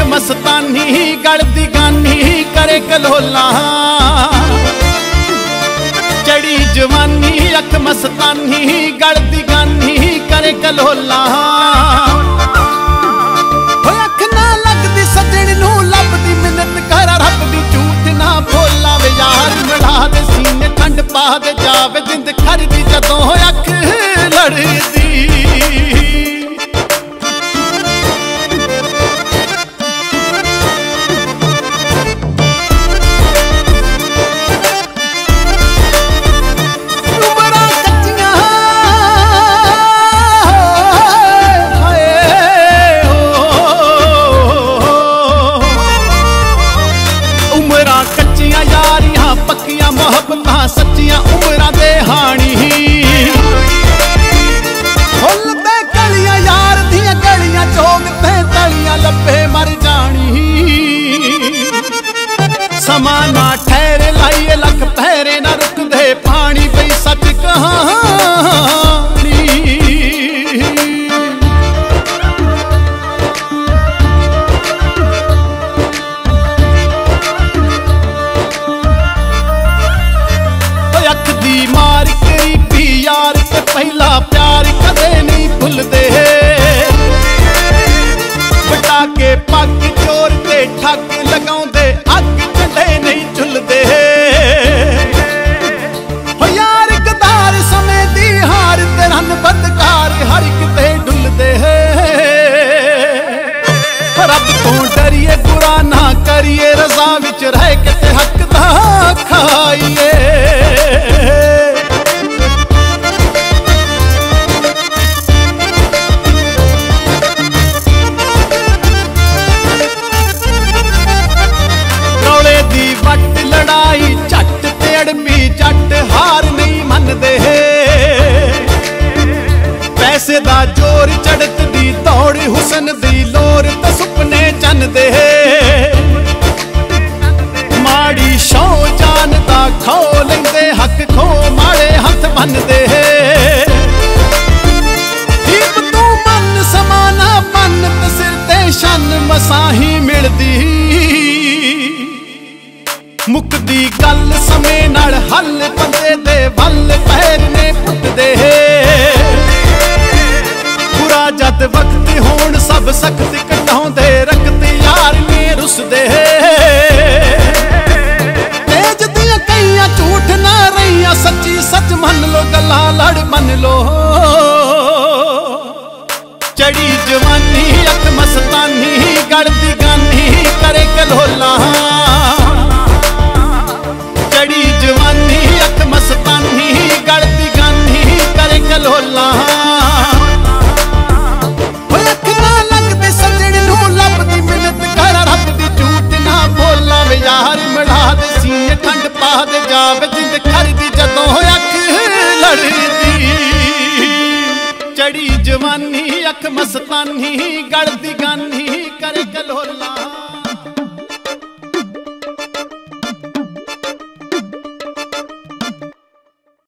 ਮਸਤਾਨੀ ਗਲਦੀ ਗਾਨੀ ਕਰੇ ਕਲੋਲਾ। ਚੜੀ ਜਵਾਨੀ ਅੱਖ ਮਸਤਾਨੀ ਗਲਦੀ ਗਾਨੀ ਕਰੇ ਕਲੋਲਾ। ਡਰੀਏ ਬੁਰਾ ਨਾ ਕਰੀਏ, ਰਜ਼ਾ ਵਿੱਚ ਰਹਿ ਕੇ ਤੇ ਹੱਕ ਦਾ ਖਾਈਏ। ਰੌਲੇ ਦੀ ਵੱਟ, ਲੜਾਈ ਝੱਟ ਤੇ ਅੜਮੀ ਜੱਟ, ਹਾਰ ਨਹੀਂ ਮੰਨਦੇ। ਪੈਸੇ ਦਾ ਜ਼ੋਰ ਚੜਤ ਦੀ ਦੌੜ, ਹੁਸਨ ਦੀ ਲੋਰ, ਤੇ ਸੁਪਨੇ ਹੱਥ ਬੰਨਦੇ ਦੀਪ ਤੂੰ ਮਨ ਸਮਾਨਾ ਮਨ ਸਿਰ ਤੇ ਸ਼ਨ ਮਸਾਹੀ ਮਿਲਦੀ। ਮੁੱਕਦੀ ਗੱਲ ਸਮੇਂ ਨਾਲ ਹੱਲ ਬੰਦੇ ਦੇ ਵੱਲ ਪੈਰ ਨੇ ਪੁੱਟਦੇ ਬੁਰਾ ਜਦ ਵਕਤ ਹੋਣ, ਸਭ ਸਖਤ ਕਟਾਉਂਦੇ ਰਖਤ ਯਾਰ ਨੇ ਰੁੱਸਦੇ ਮੰਨ ਲੋ ਗੱਲਾਂ ਲੜ ਮੰਨ ਲੋ ਚੜੀ ਜਵਾਨੀ ਅੱਖ ਮਸਤਾਨੀ ਗੜਦੀ ਗਾਨੀ ਕਰੇ ਕਲੋਲਾ ਚੜੀ ਜਵਾਨੀ ਅੱਖ ਮਸਤਾਨੀ ਗਲਦੀ ਗਾਨੀ ਕਰ ਕਲੋਲਾ